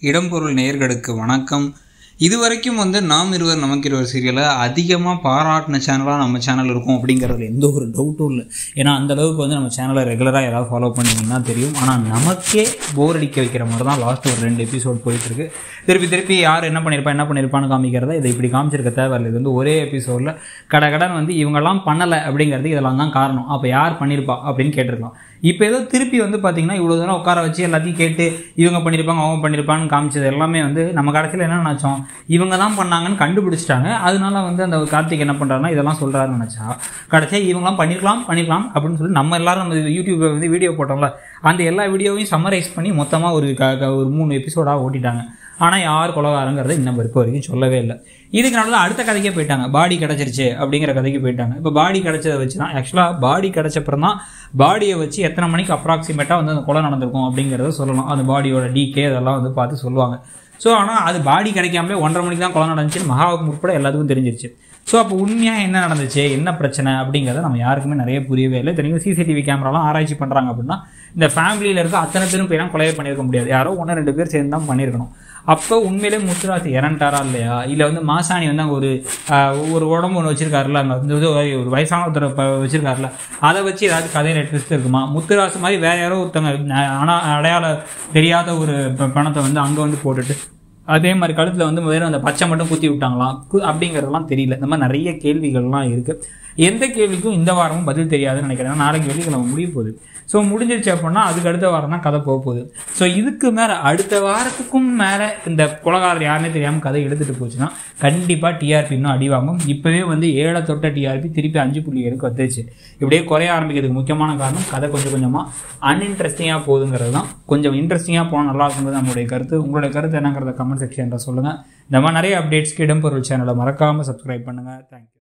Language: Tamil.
இடம்பொருள் நேயர்களுக்கு வணக்கம். இது வரைக்கும் வந்து நாம் இருவர் நமக்கு இருவர் சீரியலை அதிகமாக பாராட்டின சேனலாக நம்ம சேனல் இருக்கும் அப்படிங்கிறதுல எந்த ஒரு டவுட்டும் இல்லை. ஏன்னா அந்த அளவுக்கு வந்து நம்ம சேனலை ரெகுலராக எதாவது ஃபாலோ பண்ணிங்கன்னா தெரியும். ஆனால் நமக்கே போர் அடிக்க வைக்கிற மாதிரி தான் லாஸ்ட் ஒரு ரெண்டு எபிசோட் போயிட்டுருக்கு. திருப்பி திருப்பி யார் என்ன பண்ணியிருப்பா என்ன பண்ணியிருப்பான்னு காமிக்கிறத இதை இப்படி காமிச்சிருக்க தேவையில்லை. இது வந்து ஒரே எபிசோடில் கட கடன் வந்து இவங்கெல்லாம் பண்ணலை அப்படிங்கிறது இதெல்லாம் தான் காரணம். அப்போ யார் பண்ணியிருப்பா அப்படின்னு கேட்டிருக்கலாம். இப்போ ஏதோ திருப்பி வந்து பார்த்தீங்கன்னா இவ்வளோ தூரம் உட்கார வச்சு எல்லாத்தையும் கேட்டு இவங்க பண்ணியிருப்பாங்க அவங்க பண்ணியிருப்பான்னு காமிச்சது எல்லாமே வந்து நம்ம கடைசியில் என்ன நினச்சோம்? இவங்க தான் பண்ணாங்கன்னு கண்டுபிடிச்சிட்டாங்க. அதனால வந்து அந்த கார்த்திக் என்ன பண்ணுறாருன்னா இதெல்லாம் சொல்கிறாருன்னு நினச்சா கடைசியாக இவங்களாம் பண்ணியிருக்கலாம் பண்ணியிருக்கலாம் அப்படின்னு சொல்லி நம்ம எல்லாரும் நம்ம யூடியூப்பில் வந்து வீடியோ போட்டோம்ல அந்த எல்லா வீடியோவையும் சம்மரைஸ் பண்ணி மொத்தமாக ஒரு க க- ஒரு மூணு எபிசோடாக ஓட்டிட்டாங்க. ஆனால் யார் கொலகாரங்கிறத இன்னும் இப்போ வரைக்கும் சொல்லவே இல்லை. இதுக்கு நடுவில் அடுத்த கதைக்கே போயிட்டாங்க. பாடி கிடச்சிருச்சு அப்படிங்கிற கதைக்கு போயிட்டாங்க. இப்போ பாடி கிடச்சதை வச்சு தான் ஆக்சுவலாக பாடி கிடச்சப்புறம் தான் பாடியை வச்சு எத்தனை மணிக்கு அப்ராக்சிமேட்டாக வந்து அந்த கொலை நடந்திருக்கும் அப்படிங்கிறத சொல்லலாம் அந்த பாடியோட டிகே அதெல்லாம் வந்து பார்த்து சொல்லுவாங்க. ஸோ ஆனால் அது பாடி கிடைக்காமலே ஒன்றரை மணிக்கு தான் கொலை நடந்துச்சுன்னு மகாவுக்கு உட்பட எல்லாத்துக்கும் தெரிஞ்சிருச்சு. ஸோ அப்போ உண்மையாக என்ன நடந்துச்சு? என்ன பிரச்சனை? அப்படிங்கிறத நம்ம யாருக்குமே நிறைய புரியவே இல்லை. தெரியும் சிசிடிவி கேமராலாம் ஆராய்ச்சி பண்ணுறாங்க அப்படின்னா இந்த ஃபேமிலியில் இருக்க அத்தனை பேரும் போய்லாம் கொலையை பண்ணியிருக்க முடியாது. யாரோ ஒன்று ரெண்டு பேர் சேர்ந்து தான் பண்ணியிருக்கணும். அப்போ உண்மையிலே முத்துராசி இறண்டாரா இல்லையா? இல்லை வந்து மாசாணி வந்து அங்கே ஒரு ஒரு உடம்பு ஒன்று வச்சிருக்காருல அங்கே வந்து ஒரு- வயசான ஒருத்தர் இப்போ வச்சிருக்காருல அதை வச்சு ஏதாவது கதையில் ட்விஸ்ட் இருக்குமா? முத்துராசு மாதிரி வேற யாரோ ஒருத்தவங்க ஆனால் அடையாள தெரியாத ஒரு ப- பணத்தை வந்து அங்கே வந்து போட்டுட்டு அதே மாதிரி கழுத்தில் வந்து வெறும் அந்த பச்சை மட்டும் குத்தி விட்டாங்களாம் கு- அப்படிங்கிறதெல்லாம் தெரியல. இந்த மாதிரி நிறைய கேள்விகள்லாம் இருக்குது எந்த கேள்விக்கும் இந்த வாரமும் பதில் தெரியாதுன்னு நினைக்கிறேன். நாளைக்கு வெள்ளிக்கிழமை முடிய போகுது. ஸோ முடிஞ்சிருச்சு அப்படின்னா அதுக்கு அடுத்த வாரம் தான் கதை போக போகுது. ஸோ இதுக்கு மேலே அடுத்த வாரத்துக்கும் மேலே இந்த குலகாரர் யாருன்னே தெரியாமல் கதை எடுத்துகிட்டு போச்சுன்னா கண்டிப்பாக டிஆர்பி இன்னும் அடி வாங்கும். இப்போவே வந்து ஏழை தொட்ட டிஆர்பி திருப்பி அஞ்சு புள்ளி ஏழுக்கு வந்துருச்சு. இப்படியே குறைய ஆரம்பிக்கிறதுக்கு முக்கியமான காரணம் கதை கொஞ்சம் கொஞ்சமாக அன்இன்ட்ரெஸ்டிங்காக போகுதுங்கிறது தான். கொஞ்சம் இன்ட்ரெஸ்டிங்காக போனால் நல்லா இருக்குங்கிறது நம்மளுடைய கருத்து. உங்களுடைய கருத்து என்னங்கிறத கமெண்ட் செக்ஷனில் சொல்லுங்கள் இந்த மாதிரி நிறைய அப்டேட்ஸ்க்கு இடம்பொருள் சேனலை மறக்காமல் சப்ஸ்கிரைப் பண்ணுங்கள் தேங்க்யூ